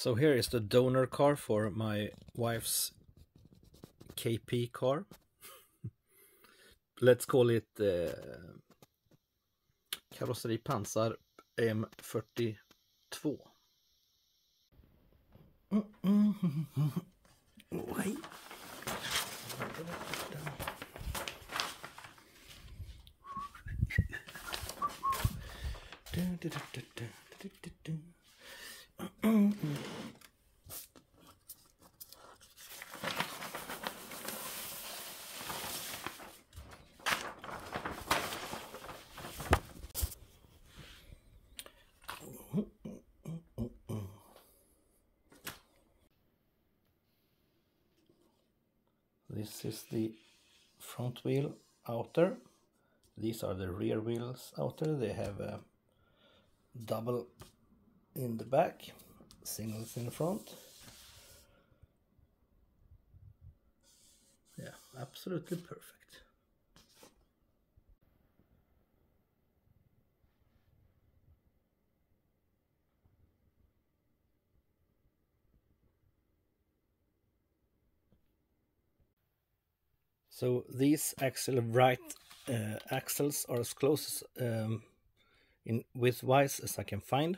So here is the donor car for my wife's KP car. Let's call it uh, Karosseri Pansar M42. Mm -mm. Oh, hej. This is the front wheel outer. These are the rear wheels outer. They have a double in the back, singles in the front. Yeah, absolutely perfect. So these axle right uh, axles are as close um, in width-wise as I can find.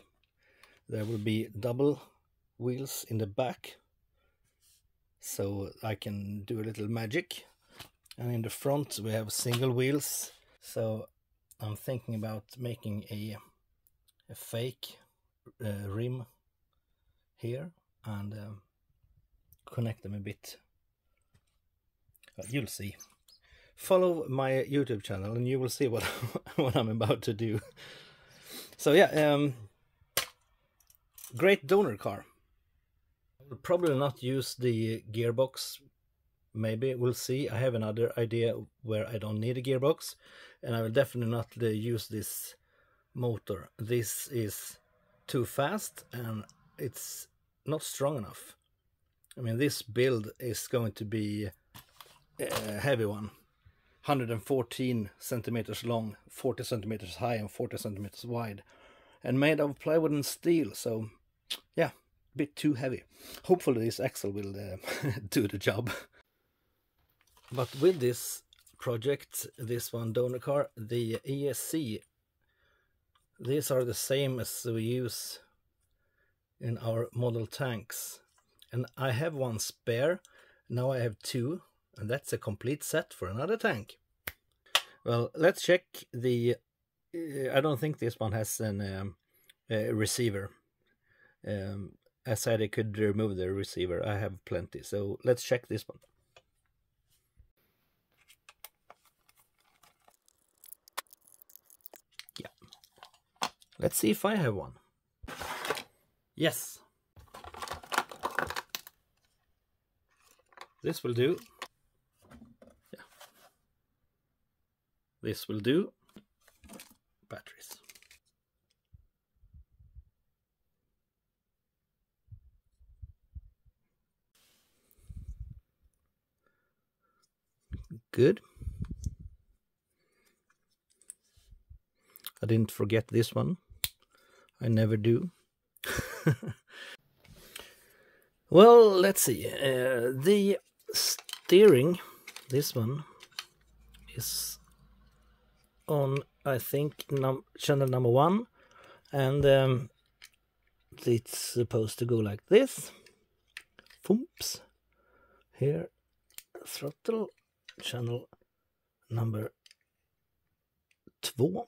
There will be double wheels in the back, so I can do a little magic. And in the front we have single wheels, so I'm thinking about making a, a fake uh, rim here and uh, connect them a bit you'll see. Follow my YouTube channel and you will see what what I'm about to do. So yeah, um, great donor car. I'll probably not use the gearbox. Maybe we'll see. I have another idea where I don't need a gearbox, and I will definitely not use this motor. This is too fast and it's not strong enough. I mean, this build is going to be uh, heavy one. 114 centimeters long 40 centimeters high and 40 centimeters wide. And made of plywood and steel so yeah a bit too heavy. Hopefully this axle will uh, do the job. But with this project this one donor car the ESC these are the same as we use in our model tanks. And I have one spare. Now I have two and that's a complete set for another tank. Well, let's check the... Uh, I don't think this one has an um, a receiver. Um, I said I could remove the receiver. I have plenty. So let's check this one. Yeah. Let's see if I have one. Yes. This will do. This will do. Batteries. Good. I didn't forget this one. I never do. well, let's see. Uh, the steering, this one, is on I think num channel number one and um, it's supposed to go like this. Foops. here throttle channel number two.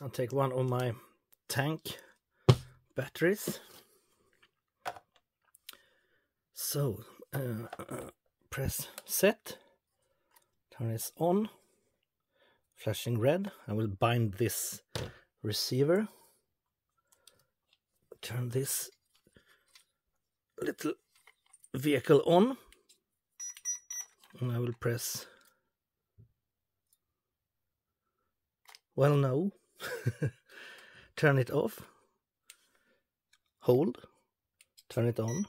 I'll take one of my tank batteries. So uh, press set. Turn this on flashing red. I will bind this receiver. Turn this little vehicle on. And I will press. Well no. Turn it off. Hold. Turn it on.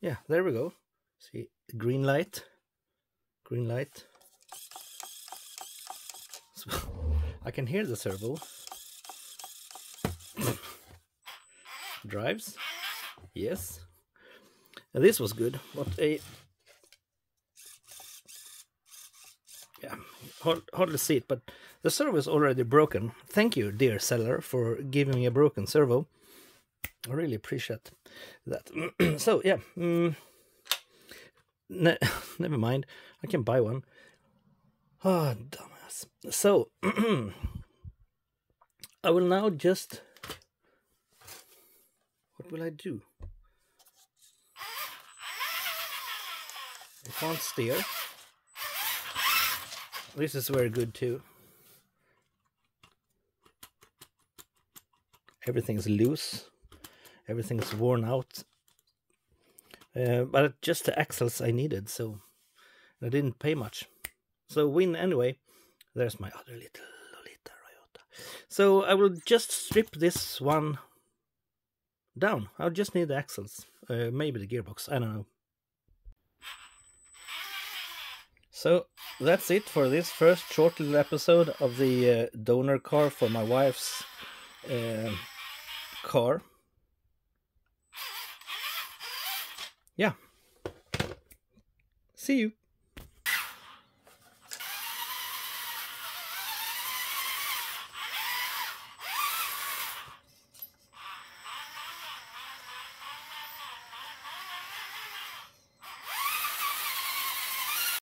Yeah there we go. See green light. Green light I can hear the servo. Drives. Yes. And this was good. What a yeah, hard, hard to see it, but the servo is already broken. Thank you, dear seller, for giving me a broken servo. I really appreciate that. so yeah, mm, ne never mind. I can buy one. Ah, oh, So I will now just. What will I do? I can't steer. This is very good too. Everything's loose. Everything's worn out. Uh, but just the axles I needed, so I didn't pay much. So win anyway. There's my other little Lolita Ryota. So I will just strip this one down. I'll just need the axles. Uh, maybe the gearbox. I don't know. So that's it for this first short little episode of the uh, donor car for my wife's uh, car. Yeah. See you.